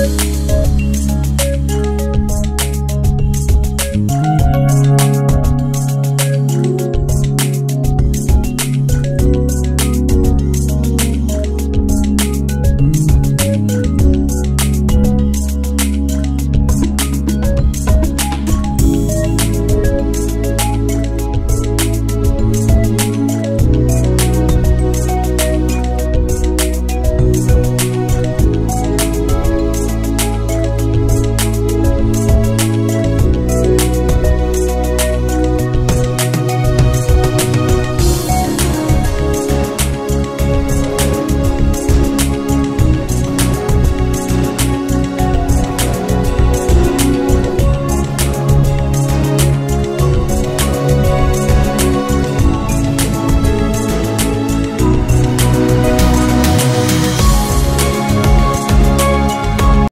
you.